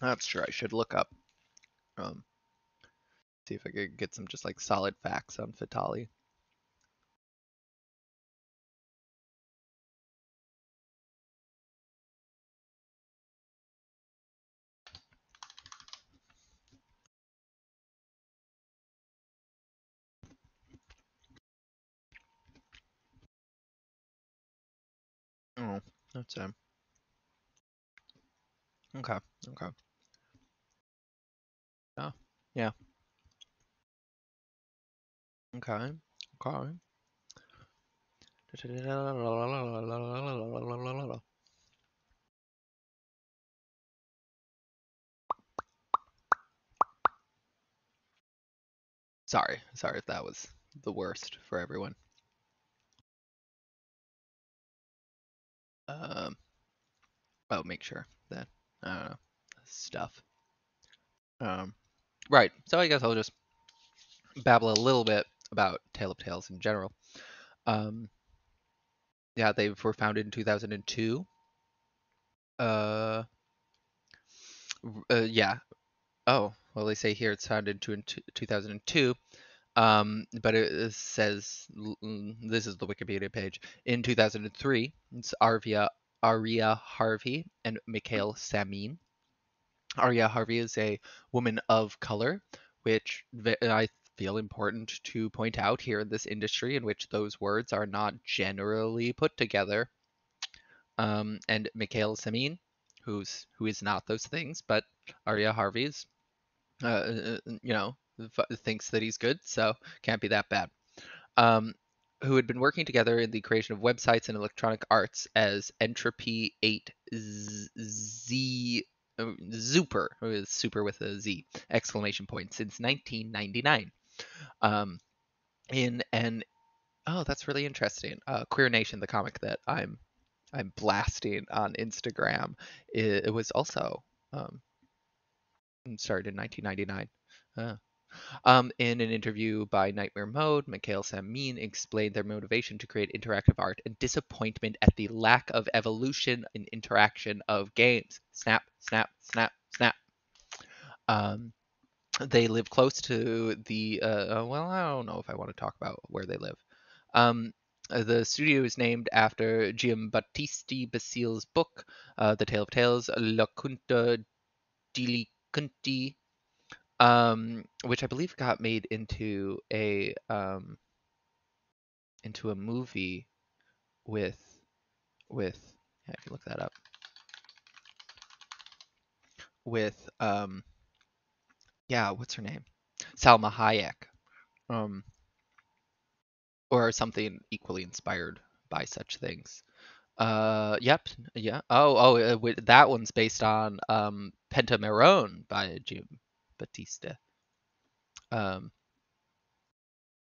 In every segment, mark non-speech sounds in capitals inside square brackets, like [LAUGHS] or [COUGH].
That's true. I should look up. Um, see if I could get some just like solid facts on Fatale. Oh, that's um. Okay. Okay. Oh, yeah. Okay. Okay. Sorry, sorry if that was the worst for everyone. Um, oh, make sure that I don't know stuff. Um, right. So I guess I'll just babble a little bit about Tale of Tales in general. Um, yeah, they were founded in 2002. Uh, uh, yeah. Oh, well, they say here it's founded in 2002. Um, but it says this is the Wikipedia page. In 2003, it's Arvia Auriea Harvey and Michaël Samyn. Auriea Harvey is a woman of color, which I feel important to point out here in this industry in which those words are not generally put together. Um, and Michaël Samyn, who's who is not those things, but Auriea Harvey's, uh, uh, uh you know, thinks that he's good, so can't be that bad. Um, who had been working together in the creation of websites and electronic arts as Entropy 8 Z Zuper, super with a Z exclamation point since 1999. Um, in an oh, that's really interesting. Uh, Queer Nation, the comic that I'm I'm blasting on Instagram, it, it was also um, started in 1999. Uh, um, in an interview by Nightmare Mode, Michaël Samyn explained their motivation to create interactive art and disappointment at the lack of evolution and interaction of games. Snap, snap, snap, snap. Um, they live close to the, uh, uh well, I don't know if I want to talk about where they live. Um, the studio is named after Giambattista Basile's book, uh, The Tale of Tales, La Cunta Dili Cunti um, which I believe got made into a um, into a movie with with yeah, if you look that up. With um yeah what's her name? Salma Hayek um or something equally inspired by such things. Uh yep yeah. Oh oh uh, that one's based on um Pentamerone by Jim Batista. Um,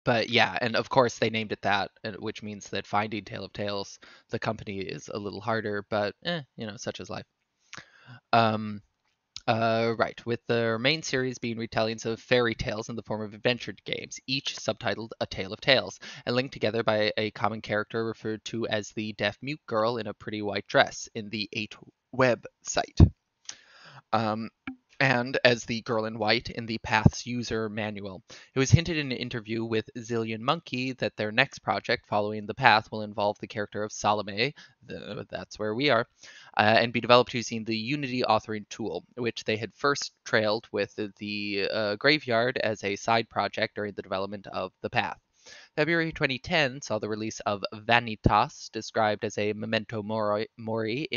but yeah, and of course they named it that, which means that finding Tale of Tales, the company, is a little harder. But eh, you know, such is life. Um, uh, right, with the main series being retellings of fairy tales in the form of adventure games, each subtitled A Tale of Tales, and linked together by a common character referred to as the deaf mute girl in a pretty white dress in the 8 web site. Um, and as the girl in white in the Path's user manual. It was hinted in an interview with Zillion Monkey that their next project following the Path will involve the character of Salome, the, that's where we are, uh, and be developed using the Unity authoring tool, which they had first trailed with the uh, Graveyard as a side project during the development of the Path. February 2010 saw the release of Vanitas, described as a memento mori, mori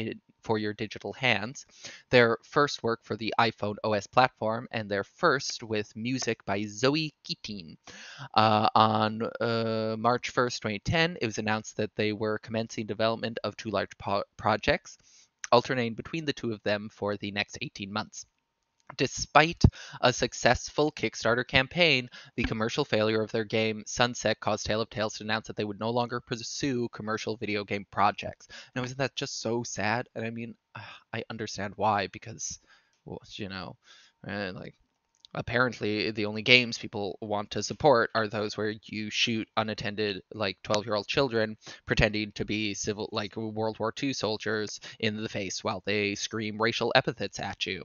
for your digital hands, their first work for the iPhone OS platform, and their first with music by Zoe Keating. Uh, on uh, March 1st, 2010, it was announced that they were commencing development of two large po- projects, alternating between the two of them for the next 18 months. Despite a successful Kickstarter campaign, the commercial failure of their game Sunset caused Tale of Tales to announce that they would no longer pursue commercial video game projects. Now, isn't that just so sad? And I mean, I understand why because, well, you know, uh, like apparently the only games people want to support are those where you shoot unattended like 12 year old children pretending to be civil like world war ii soldiers in the face while they scream racial epithets at you.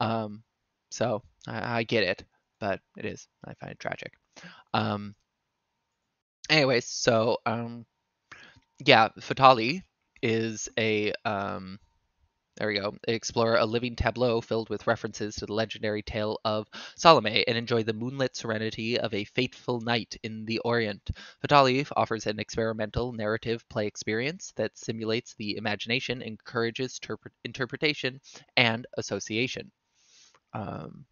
Um, so I, I get it but it is i find it tragic. Um, anyways so um, yeah fatale is a um, there we go. Explore a living tableau filled with references to the legendary tale of Salome and enjoy the moonlit serenity of a fateful night in the Orient. Fatale offers an experimental narrative play experience that simulates the imagination, encourages terp- interpretation, and association. Um,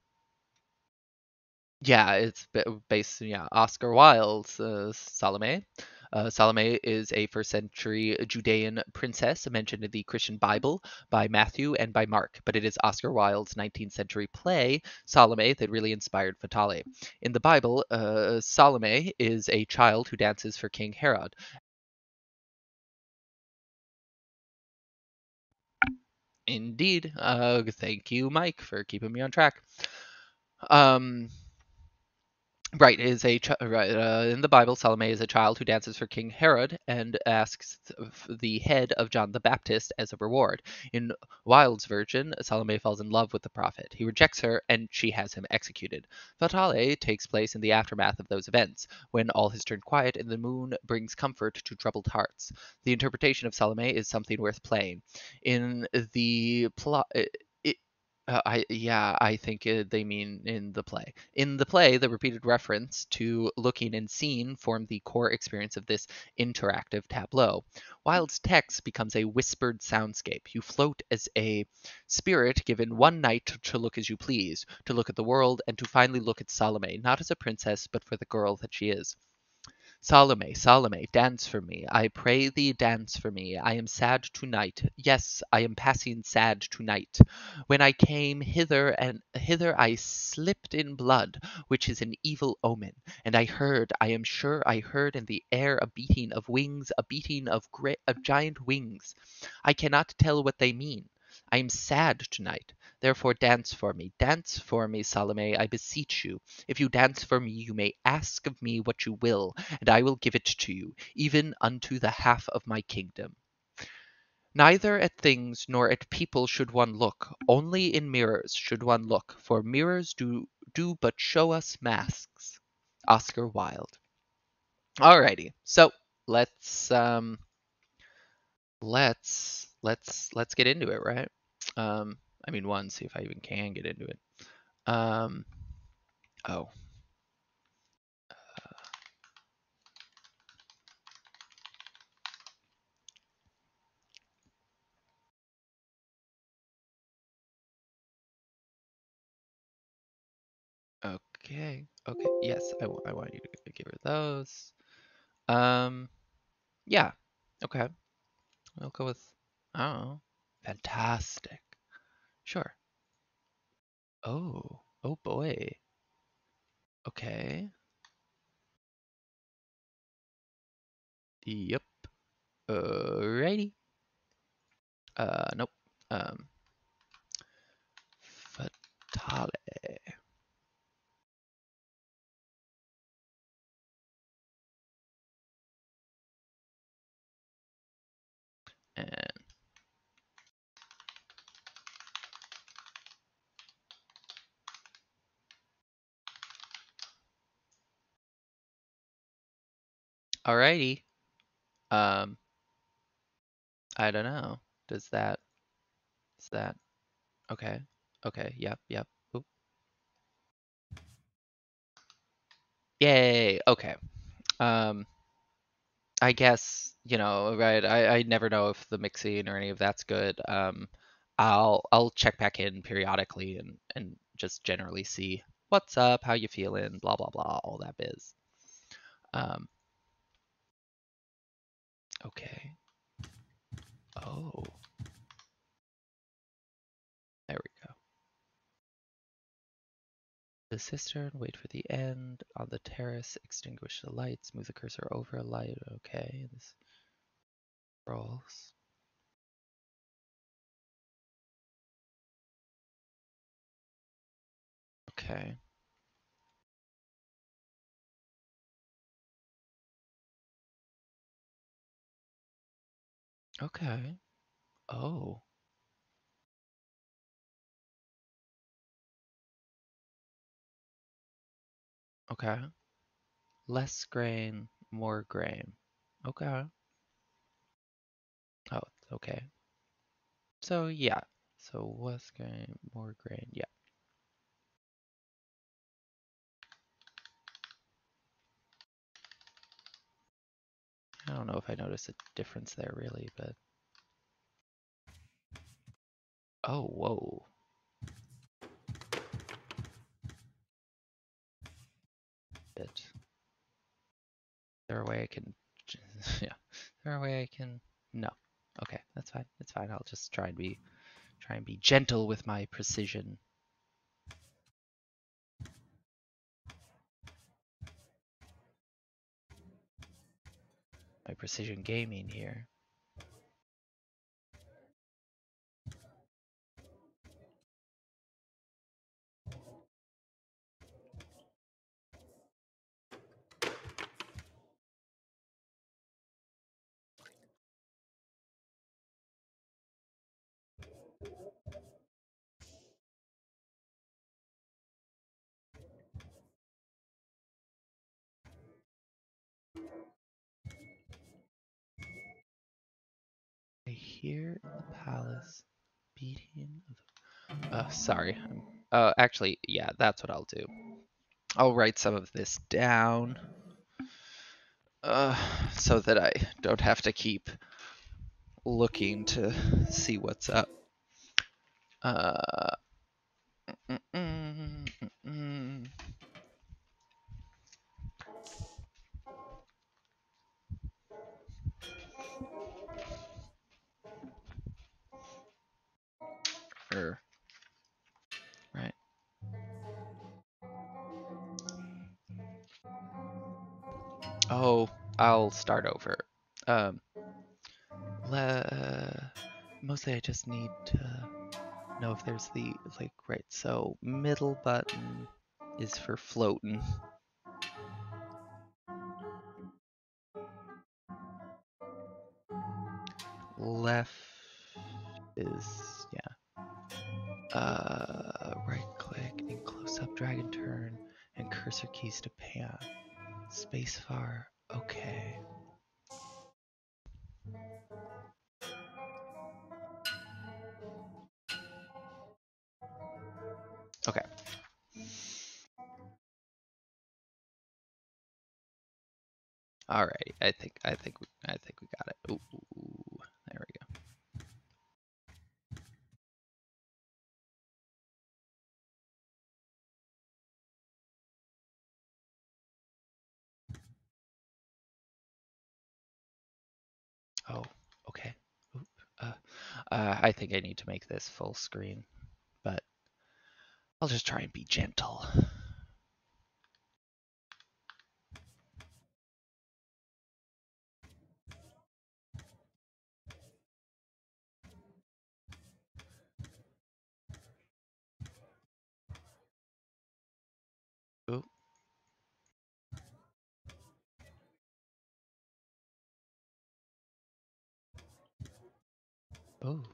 yeah, it's based yeah Oscar Wilde's uh, Salome. Uh, Salome is a first century Judean princess mentioned in the Christian Bible by Matthew and by Mark, but it is Oscar Wilde's 19th century play, Salome, that really inspired Fatale. In the Bible, uh, Salome is a child who dances for King Herod. Indeed. Uh, thank you, Mike, for keeping me on track. Um, Right, is a right uh, in the Bible. Salome is a child who dances for King Herod and asks the head of John the Baptist as a reward. In Wilde's version, Salome falls in love with the prophet. He rejects her, and she has him executed. Fatale takes place in the aftermath of those events, when all has turned quiet and the moon brings comfort to troubled hearts. The interpretation of Salome is something worth playing. In the plot. Uh, I yeah, I think uh, they mean in the play. In the play, the repeated reference to looking and seeing form the core experience of this interactive tableau. Wilde's text becomes a whispered soundscape. You float as a spirit given one night to look as you please, to look at the world, and to finally look at Salome, not as a princess, but for the girl that she is. Salome, Salome, dance for me, I pray thee dance for me. I am sad to-night. Yes, I am passing sad to-night. When I came hither and hither I slipped in blood, which is an evil omen. And I heard, I am sure I heard in the air a beating of wings, a beating of great of giant wings. I cannot tell what they mean. I am sad to-night. Therefore dance for me, dance for me, Salome, I beseech you. If you dance for me, you may ask of me what you will, and I will give it to you, even unto the half of my kingdom. Neither at things nor at people should one look, only in mirrors should one look, for mirrors do, do but show us masks. Oscar Wilde. Alrighty, so let's um let's let's let's get into it, right? Um I mean, one, see if I even can get into it. Um, oh. Okay. Okay. Yes, I, I want you to give her those. Um, yeah. Okay. I'll go with. Oh, fantastic. Sure. Oh. Oh boy. Okay. Yep. Alrighty. Uh, nope. Um, Fatale. And Alrighty. Um, I don't know. Does that, is that, okay. Okay, yep, yep. Oop. Yay, okay. Um, I guess, you know, right, I, I never know if the mixing or any of that's good. Um, I'll I'll check back in periodically and, and just generally see what's up, how you feeling, blah blah blah, all that biz. Um, okay. Oh. There we go. The cistern, wait for the end. On the terrace, extinguish the lights, move the cursor over a light. Okay, this rolls. Okay. Okay. Oh. Okay. Less grain, more grain. Okay. Oh, okay. So yeah. So less grain, more grain. Yeah. I don't know if I noticed a difference there really, but oh, whoa. Bit. There a way I can? [LAUGHS] Yeah. There a way I can? No. Okay, that's fine. That's fine. I'll just try and be try and be gentle with my precision. My precision gaming here. The palace beating. Uh, sorry. Uh, actually, yeah, that's what I'll do. I'll write some of this down. Uh, so that I don't have to keep looking to see what's up. Uh, mm, mm, mm. I'll start over. Um, le- mostly I just need to know if there's the like right. So middle button is for floating. Left is yeah. Uh, right click and close up, drag and turn, and cursor keys to pan. Spacebar. Think I need to make this full screen, but I'll just try and be gentle. Oh.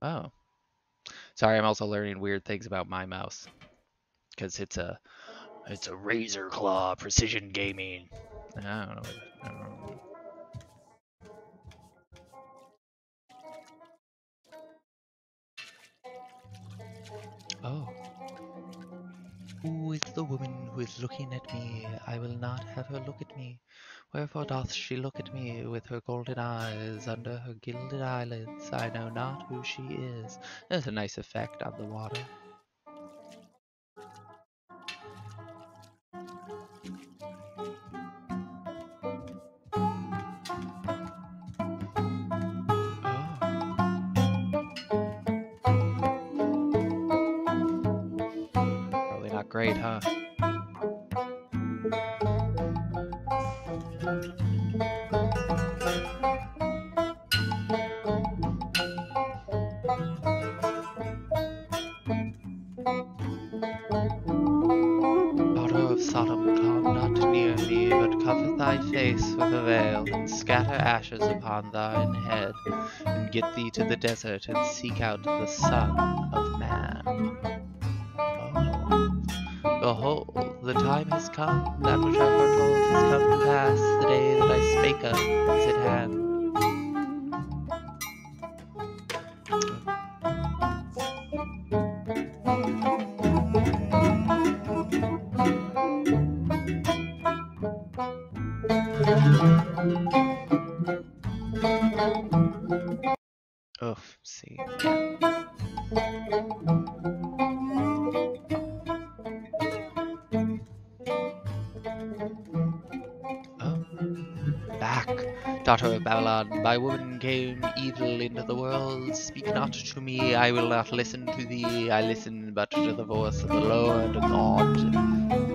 Oh. Sorry, I'm also learning weird things about my mouse. Because it's a it's a razor claw precision gaming. I don't know. I don't know. Oh. Who is the woman who is looking at me? I will not have her look at me. Wherefore doth she look at me with her golden eyes under her gilded eyelids? I know not who she is. There's a nice effect on the water. Ashes upon thine head, and get thee to the desert, and seek out the Son of Man. Behold, the time has come, that which I foretold has come to pass, the day that I spake of is at hand. By woman came evil into the world. Speak not to me, I will not listen to thee. I listen but to the voice of the Lord God.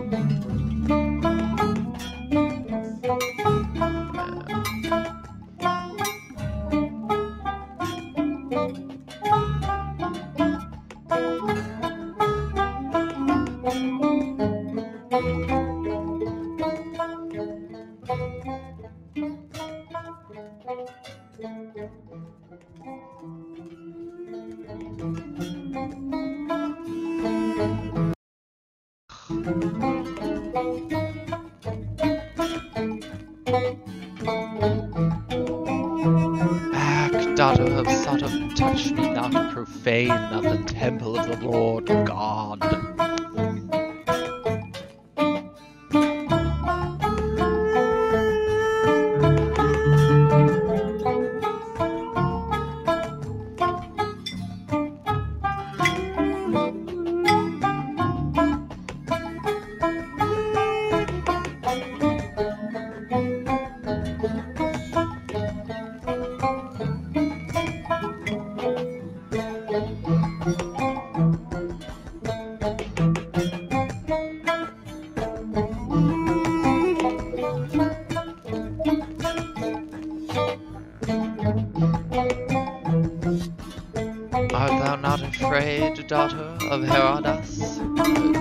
Daughter of Herodias?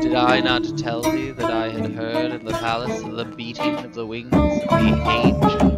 Did I not tell thee that I had heard in the palace the beating of the wings of the angel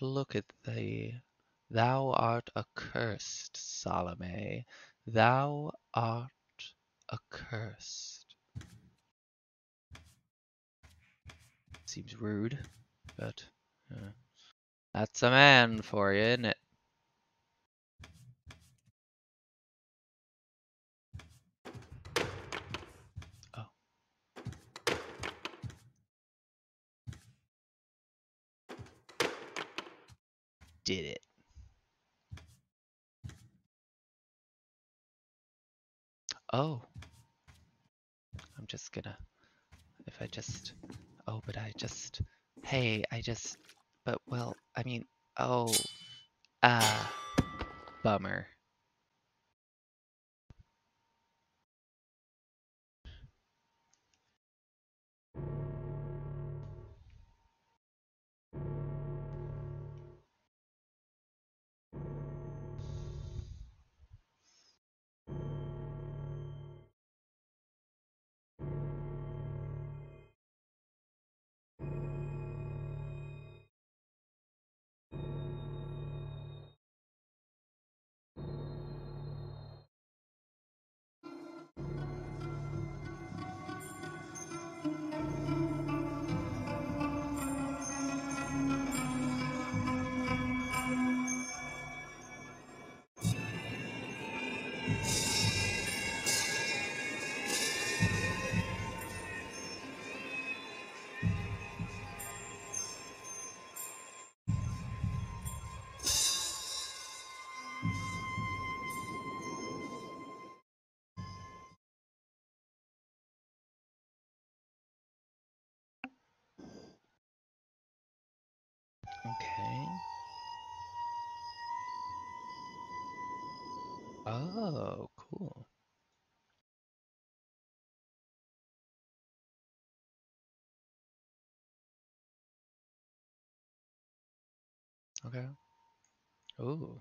not look at thee. Thou art accursed, Salome. Thou art accursed. Seems rude, but uh, that's a man for you, isn't it? Oh. Did it. Oh. I'm just gonna. If I just. Oh, but I just Hey, I just, but well, I mean, oh, ah, bummer. Oh, cool. Okay. Ooh.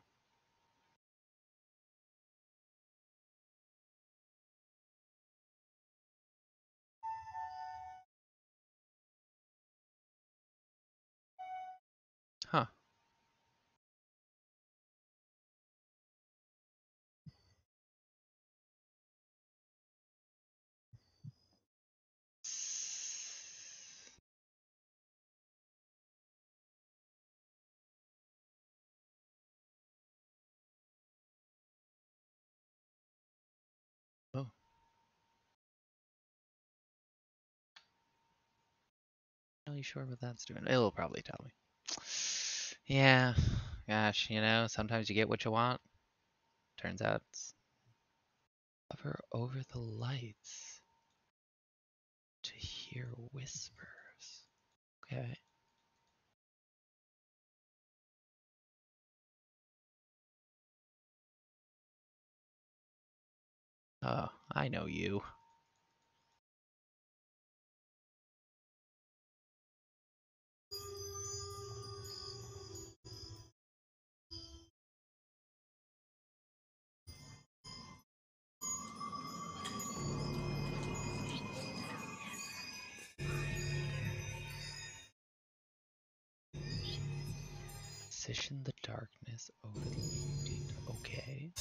Really sure what that's doing. It'll probably tell me. Yeah. Gosh, you know, sometimes you get what you want. Turns out it's hover over the lights to hear whispers. Okay. Oh, I know you. Position the darkness over the wounded. Okay.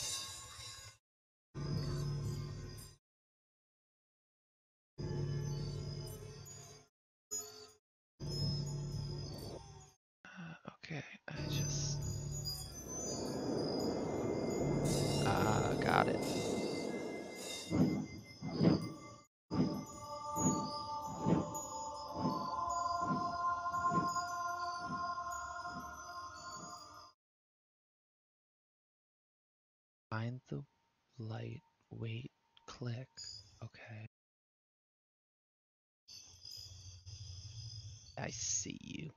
I see you.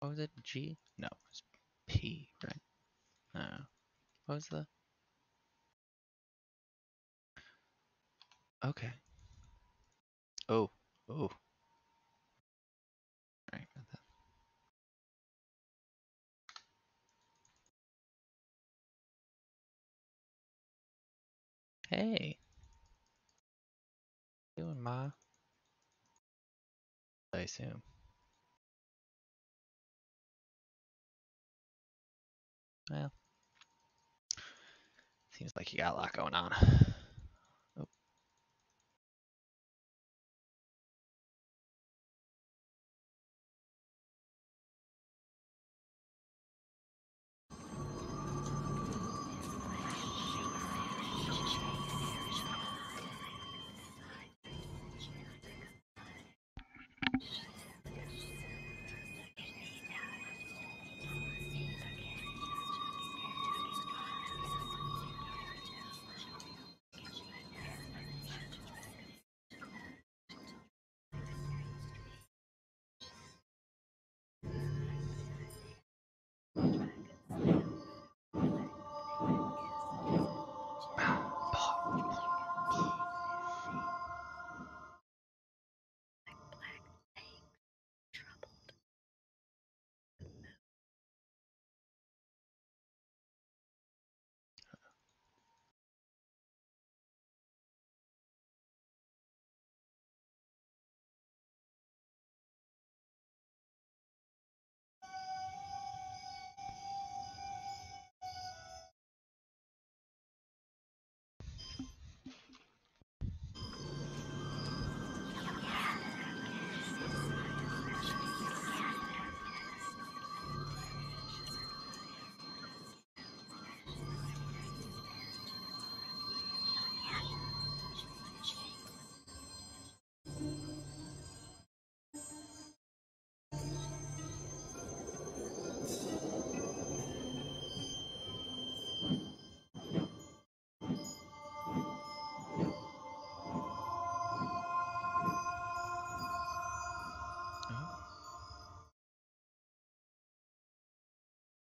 What was it? G? No, it's P, right? No. What was the? Okay. Oh, oh. Right, got that. Hey. Doing ma? I assume. Well. Seems like you got a lot going on.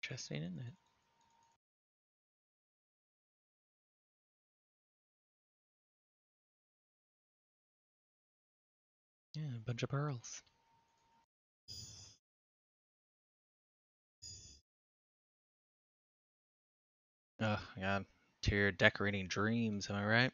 Interesting, isn't it? Yeah, a bunch of pearls. Oh, God. Tear decorating dreams, am I right?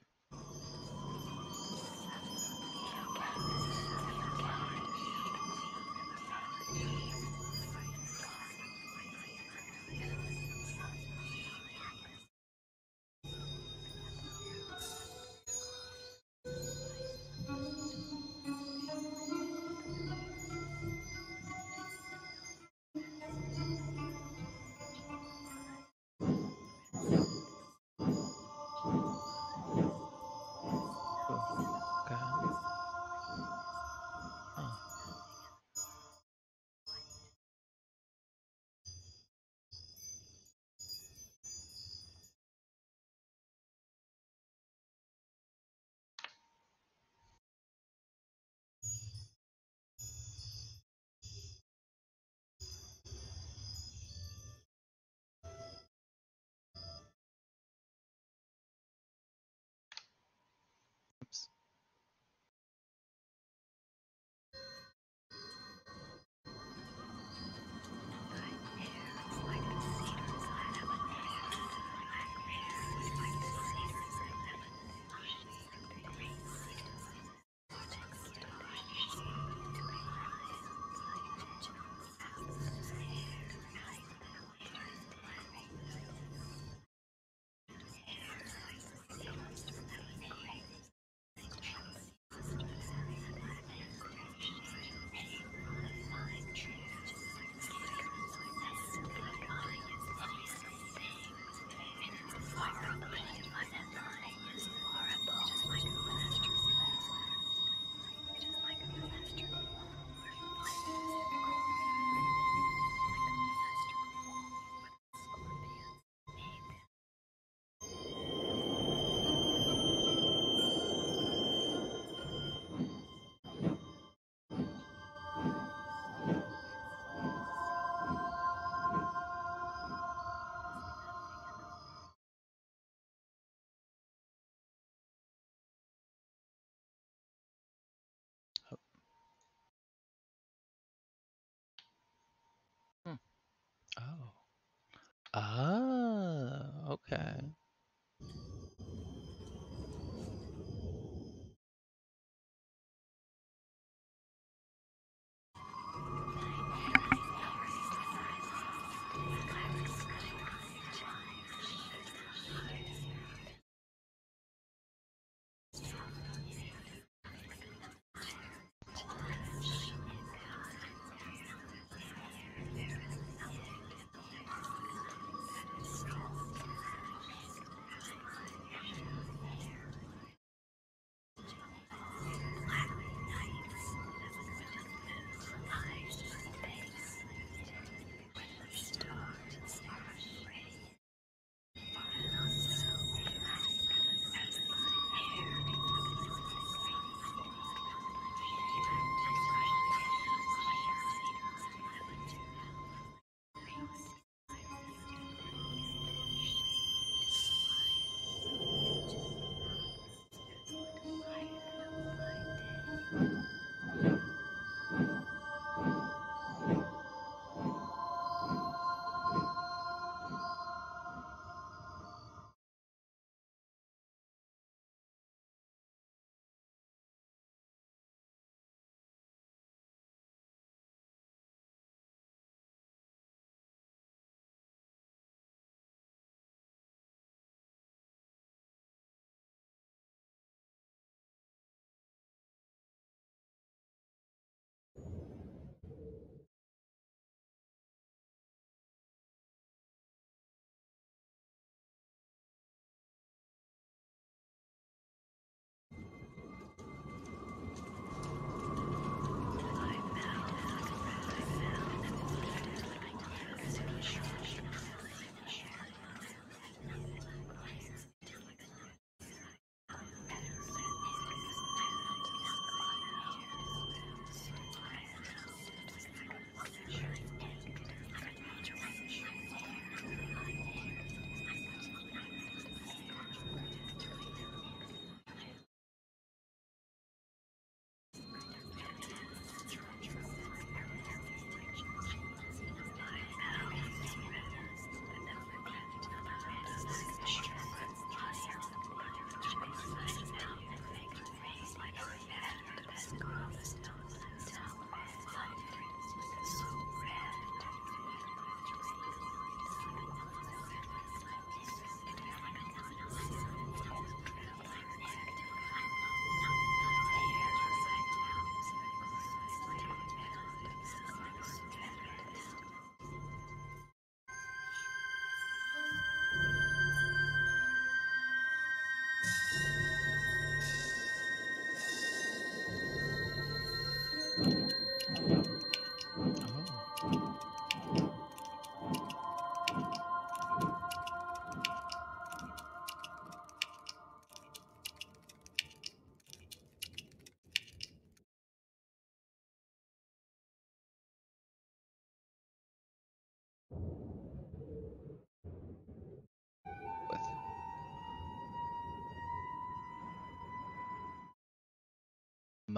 Ah, okay.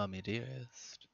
Mummy dearest.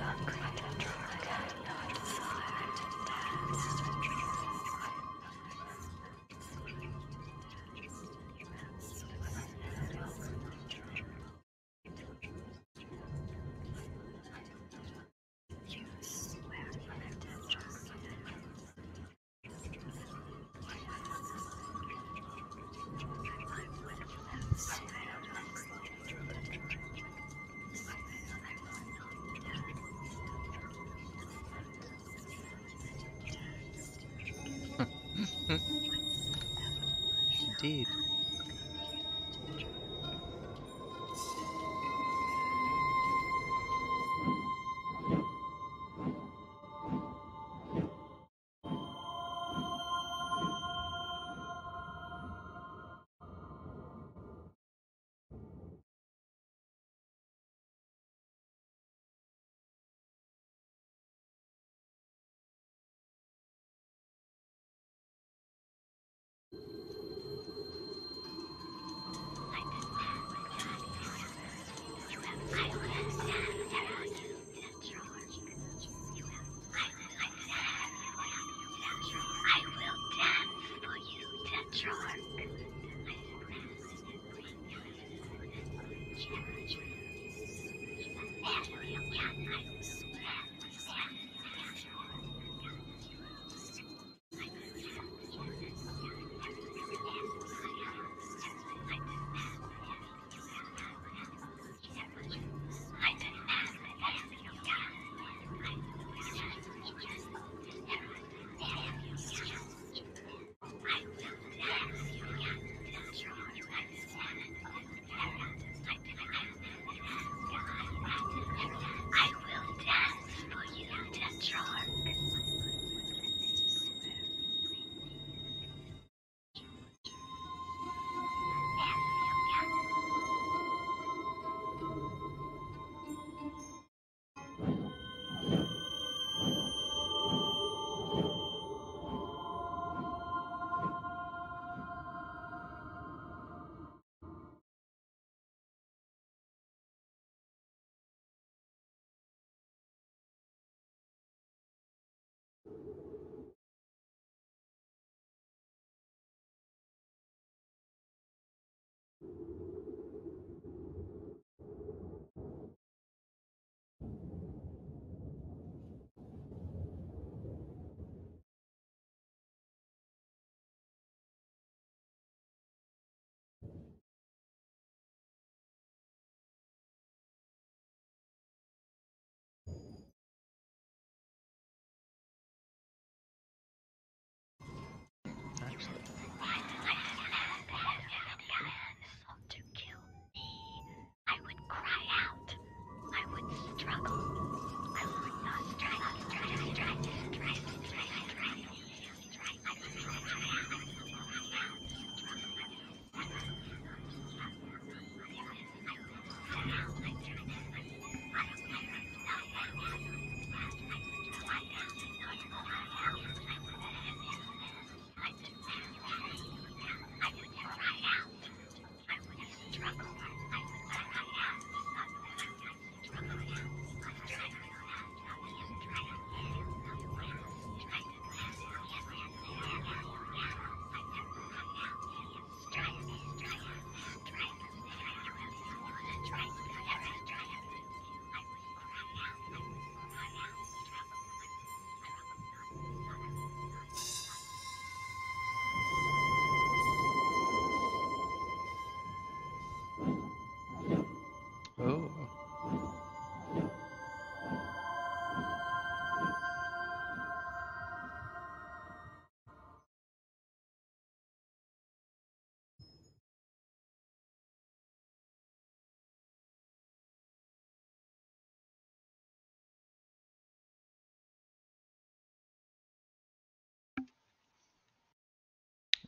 ラク Hmm. Indeed.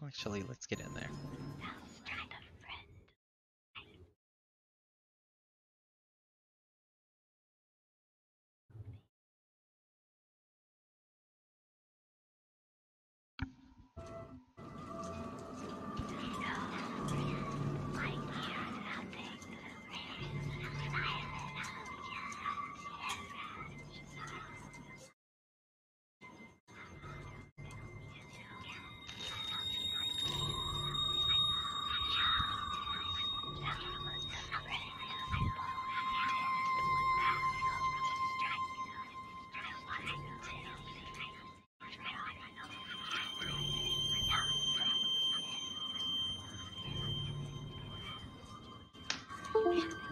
Actually, let's get in there. Actually,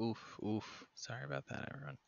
oof, oof. Sorry about that, everyone.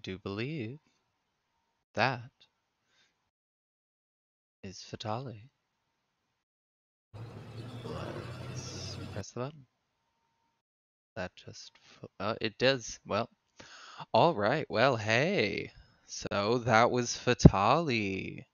Do believe that is Fatale. Let's press the button. That just, uh, it does. Well, all right. Well, hey. So that was Fatale.